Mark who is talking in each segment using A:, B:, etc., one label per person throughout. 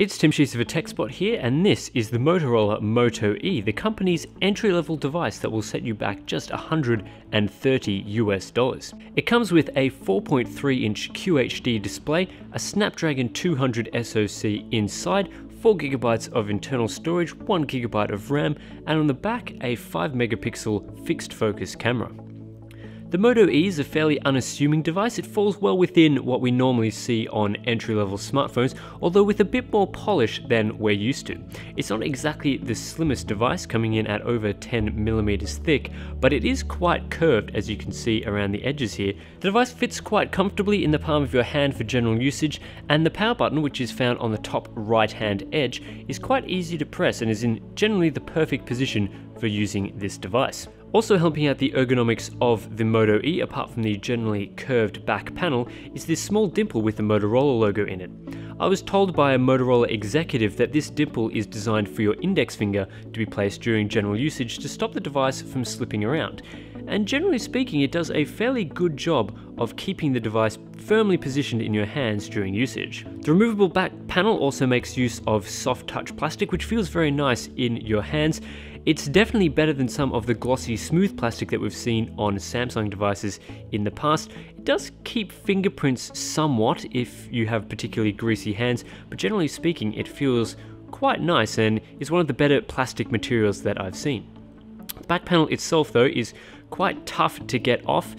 A: It's Tim Schiesser of a TechSpot here, and this is the Motorola Moto E, the company's entry-level device that will set you back just 130 US dollars. It comes with a 4.3-inch QHD display, a Snapdragon 200 SoC inside, 4GB of internal storage, 1GB of RAM, and on the back a 5MP fixed focus camera. The Moto E is a fairly unassuming device, it falls well within what we normally see on entry-level smartphones, although with a bit more polish than we're used to. It's not exactly the slimmest device, coming in at over 10mm thick, but it is quite curved as you can see around the edges here. The device fits quite comfortably in the palm of your hand for general usage, and the power button, which is found on the top right-hand edge, is quite easy to press and is in generally the perfect position for using this device. Also helping out the ergonomics of the Moto E, apart from the generally curved back panel, is this small dimple with the Motorola logo in it. I was told by a Motorola executive that this dimple is designed for your index finger to be placed during general usage to stop the device from slipping around. And generally speaking, it does a fairly good job of keeping the device firmly positioned in your hands during usage. The removable back panel also makes use of soft touch plastic, which feels very nice in your hands. It's definitely better than some of the glossy smooth plastic that we've seen on Samsung devices in the past. It does keep fingerprints somewhat if you have particularly greasy hands, but generally speaking it feels quite nice and is one of the better plastic materials that I've seen. The back panel itself though is quite tough to get off.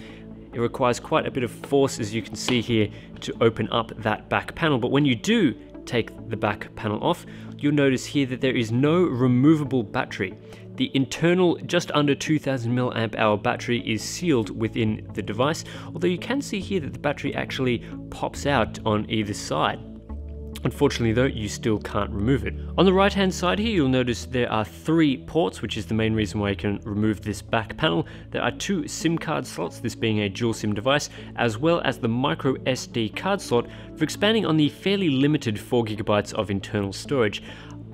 A: It requires quite a bit of force as you can see here to open up that back panel, but when you do take the back panel off, you'll notice here that there is no removable battery. The internal just under 2000 mAh battery is sealed within the device, although you can see here that the battery actually pops out on either side. Unfortunately though, you still can't remove it. On the right hand side here, you'll notice there are three ports, which is the main reason why you can remove this back panel. There are two SIM card slots, this being a dual SIM device, as well as the micro SD card slot for expanding on the fairly limited 4GB of internal storage.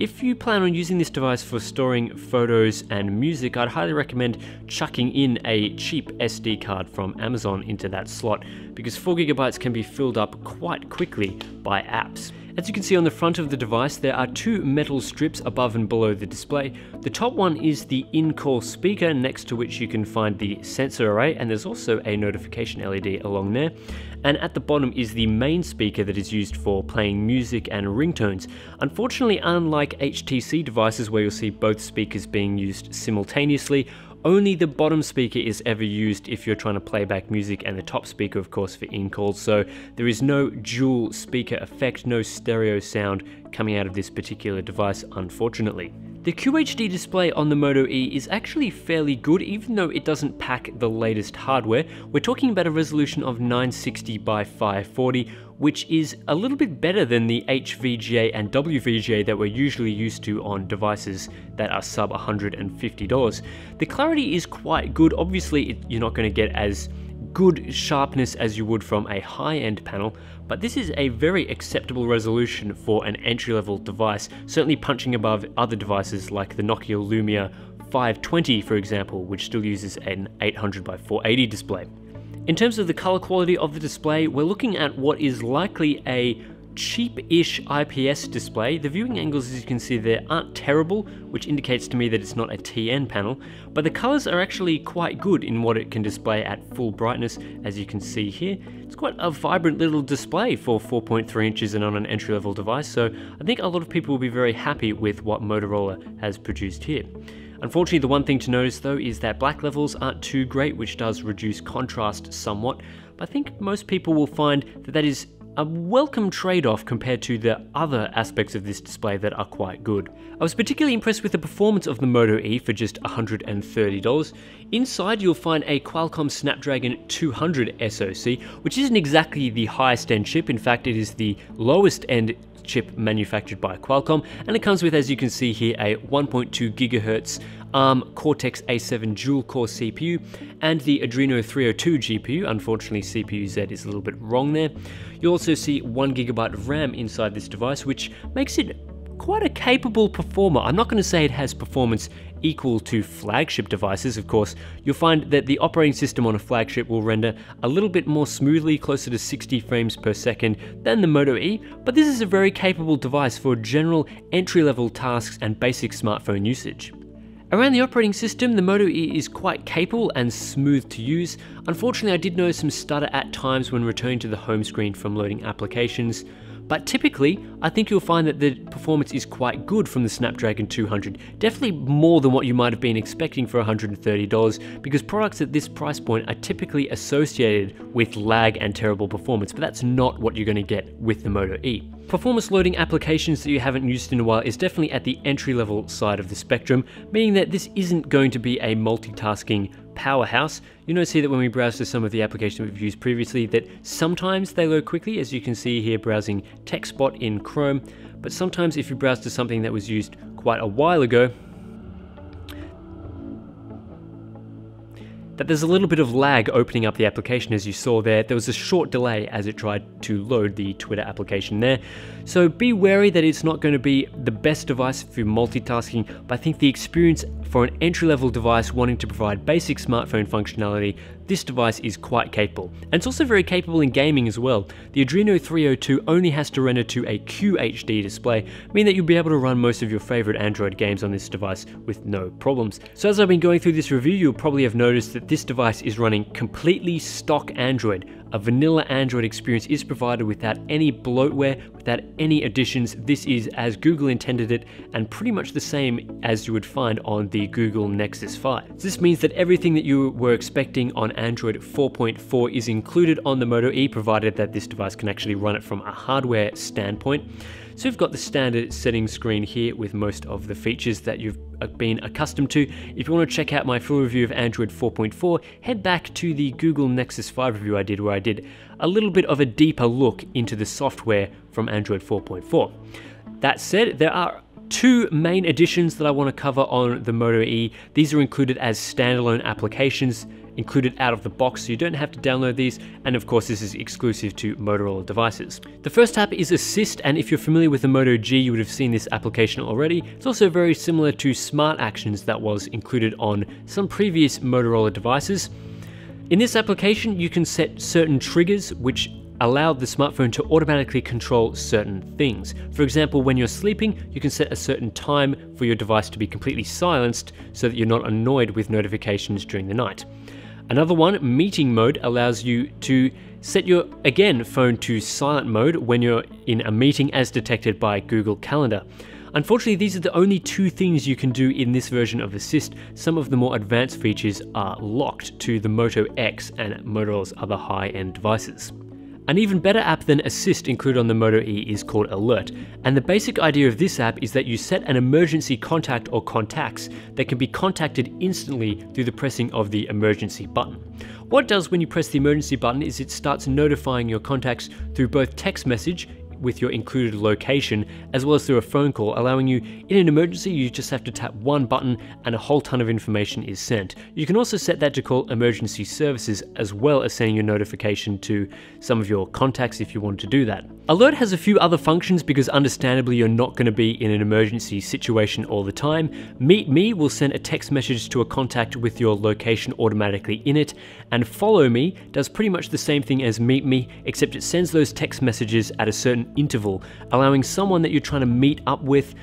A: If you plan on using this device for storing photos and music, I'd highly recommend chucking in a cheap SD card from Amazon into that slot because 4GB can be filled up quite quickly by apps. As you can see on the front of the device, there are two metal strips above and below the display. The top one is the in-call speaker, next to which you can find the sensor array, and there's also a notification LED along there. And at the bottom is the main speaker that is used for playing music and ringtones. Unfortunately, unlike HTC devices where you'll see both speakers being used simultaneously, only the bottom speaker is ever used if you're trying to play back music and the top speaker of course for in-calls so there is no dual speaker effect, no stereo sound coming out of this particular device unfortunately. The QHD display on the Moto E is actually fairly good even though it doesn't pack the latest hardware. We're talking about a resolution of 960 by 540 which is a little bit better than the HVGA and WVGA that we're usually used to on devices that are sub $150. The clarity is quite good, obviously it, you're not going to get as good sharpness as you would from a high-end panel, but this is a very acceptable resolution for an entry-level device, certainly punching above other devices like the Nokia Lumia 520 for example, which still uses an 800 by 480 display. In terms of the color quality of the display, we're looking at what is likely a cheap-ish IPS display. The viewing angles, as you can see there, aren't terrible, which indicates to me that it's not a TN panel, but the colors are actually quite good in what it can display at full brightness, as you can see here. It's quite a vibrant little display for 4.3 inches and on an entry-level device, so I think a lot of people will be very happy with what Motorola has produced here. Unfortunately, the one thing to notice though is that black levels aren't too great, which does reduce contrast somewhat, but I think most people will find that that is a welcome trade-off compared to the other aspects of this display that are quite good. I was particularly impressed with the performance of the Moto E for just $130. Inside you'll find a Qualcomm Snapdragon 200 SoC, which isn't exactly the highest end chip, in fact it is the lowest end chip manufactured by Qualcomm, and it comes with, as you can see here, a 1.2 gigahertz ARM Cortex A7 dual-core CPU and the Adreno 302 GPU. Unfortunately, CPU-Z is a little bit wrong there. You also see 1GB of RAM inside this device, which makes it quite a capable performer. I'm not going to say it has performance equal to flagship devices, of course, you'll find that the operating system on a flagship will render a little bit more smoothly, closer to 60 frames per second than the Moto E, but this is a very capable device for general entry-level tasks and basic smartphone usage. Around the operating system, the Moto E is quite capable and smooth to use. Unfortunately, I did notice some stutter at times when returning to the home screen from loading applications. But typically, I think you'll find that the performance is quite good from the Snapdragon 200. Definitely more than what you might have been expecting for $130 because products at this price point are typically associated with lag and terrible performance, but that's not what you're going to get with the Moto E. Performance loading applications that you haven't used in a while is definitely at the entry level side of the spectrum, meaning that this isn't going to be a multitasking powerhouse. you'll notice here that when we browse to some of the applications we've used previously that sometimes they load quickly, as you can see here browsing TechSpot in Chrome, but sometimes if you browse to something that was used quite a while ago, that there's a little bit of lag opening up the application as you saw there. There was a short delay as it tried to load the Twitter application there. So be wary that it's not going to be the best device for multitasking, but I think the experience for an entry-level device wanting to provide basic smartphone functionality, this device is quite capable. And it's also very capable in gaming as well. The Adreno 302 only has to render to a QHD display, meaning that you'll be able to run most of your favorite Android games on this device with no problems. So as I've been going through this review, you'll probably have noticed that this device is running completely stock Android, a vanilla Android experience is provided without any bloatware, without any additions. This is as Google intended it and pretty much the same as you would find on the Google Nexus 5. This means that everything that you were expecting on Android 4.4 is included on the Moto E provided that this device can actually run it from a hardware standpoint. So we've got the standard settings screen here with most of the features that you've uh, been accustomed to. If you want to check out my full review of Android 4.4, head back to the Google Nexus 5 review I did where I did a little bit of a deeper look into the software from Android 4.4. That said, there are two main additions that I want to cover on the Moto E. These are included as standalone applications included out of the box so you don't have to download these and of course this is exclusive to Motorola devices. The first app is Assist and if you're familiar with the Moto G you would have seen this application already. It's also very similar to Smart Actions that was included on some previous Motorola devices. In this application you can set certain triggers which allow the smartphone to automatically control certain things. For example, when you're sleeping, you can set a certain time for your device to be completely silenced so that you're not annoyed with notifications during the night. Another one, meeting mode, allows you to set your, again, phone to silent mode when you're in a meeting as detected by Google Calendar. Unfortunately, these are the only two things you can do in this version of Assist. Some of the more advanced features are locked to the Moto X and Motorola's other high-end devices. An even better app than Assist included on the Moto E is called Alert, and the basic idea of this app is that you set an emergency contact or contacts that can be contacted instantly through the pressing of the emergency button. What it does when you press the emergency button is it starts notifying your contacts through both text message with your included location, as well as through a phone call, allowing you, in an emergency, you just have to tap one button and a whole ton of information is sent. You can also set that to call emergency services, as well as sending your notification to some of your contacts if you want to do that. Alert has a few other functions because understandably you're not going to be in an emergency situation all the time. Meet Me will send a text message to a contact with your location automatically in it, and Follow Me does pretty much the same thing as Meet Me, except it sends those text messages at a certain interval, allowing someone that you're trying to meet up with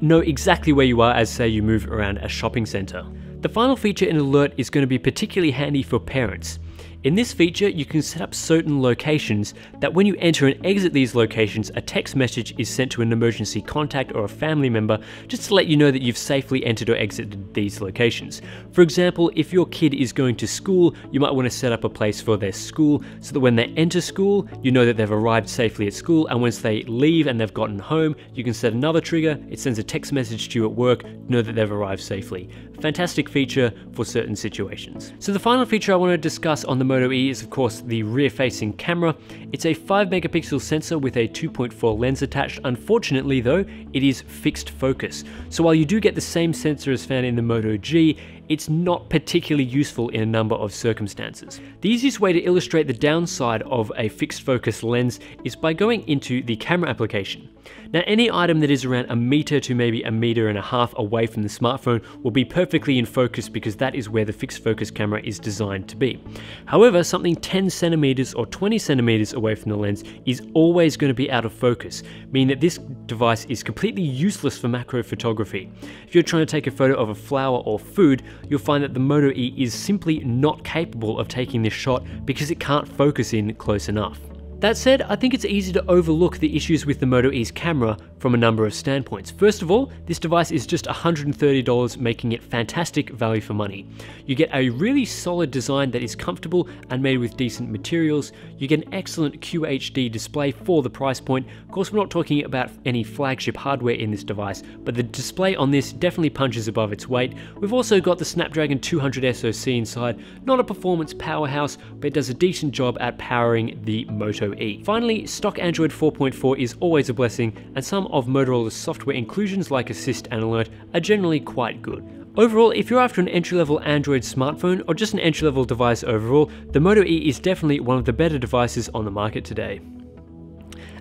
A: know exactly where you are as say you move around a shopping center. The final feature in Alert is going to be particularly handy for parents. In this feature, you can set up certain locations that when you enter and exit these locations, a text message is sent to an emergency contact or a family member just to let you know that you've safely entered or exited these locations. For example, if your kid is going to school, you might want to set up a place for their school so that when they enter school, you know that they've arrived safely at school, and once they leave and they've gotten home, you can set another trigger, it sends a text message to you at work, to know that they've arrived safely. Fantastic feature for certain situations. So the final feature I want to discuss on the Moto E is of course the rear facing camera. It's a 5 megapixel sensor with a 2.4 lens attached. Unfortunately though, it is fixed focus. So while you do get the same sensor as found in the Moto G, it's not particularly useful in a number of circumstances. The easiest way to illustrate the downside of a fixed focus lens is by going into the camera application. Now any item that is around a meter to maybe a meter and a half away from the smartphone will be perfectly in focus because that is where the fixed focus camera is designed to be. However, something 10 centimeters or 20 centimeters away from the lens is always going to be out of focus, meaning that this device is completely useless for macro photography. If you're trying to take a photo of a flower or food, you'll find that the Moto E is simply not capable of taking this shot because it can't focus in close enough. That said, I think it's easy to overlook the issues with the Moto E's camera from a number of standpoints. First of all, this device is just $130, making it fantastic value for money. You get a really solid design that is comfortable and made with decent materials. You get an excellent QHD display for the price point. Of course, we're not talking about any flagship hardware in this device, but the display on this definitely punches above its weight. We've also got the Snapdragon 200 SoC inside, not a performance powerhouse, but it does a decent job at powering the Moto Finally, stock Android 4.4 is always a blessing, and some of Motorola's software inclusions like Assist and Alert are generally quite good. Overall, if you're after an entry-level Android smartphone or just an entry-level device overall, the Moto E is definitely one of the better devices on the market today.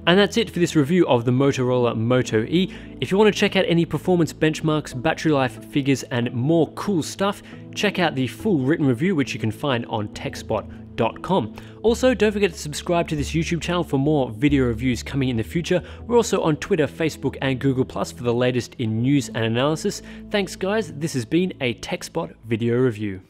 A: And that's it for this review of the Motorola Moto E. If you want to check out any performance benchmarks, battery life figures, and more cool stuff, check out the full written review which you can find on TechSpot also, don't forget to subscribe to this YouTube channel for more video reviews coming in the future. We're also on Twitter, Facebook, and Google Plus for the latest in news and analysis. Thanks, guys. This has been a TechSpot video review.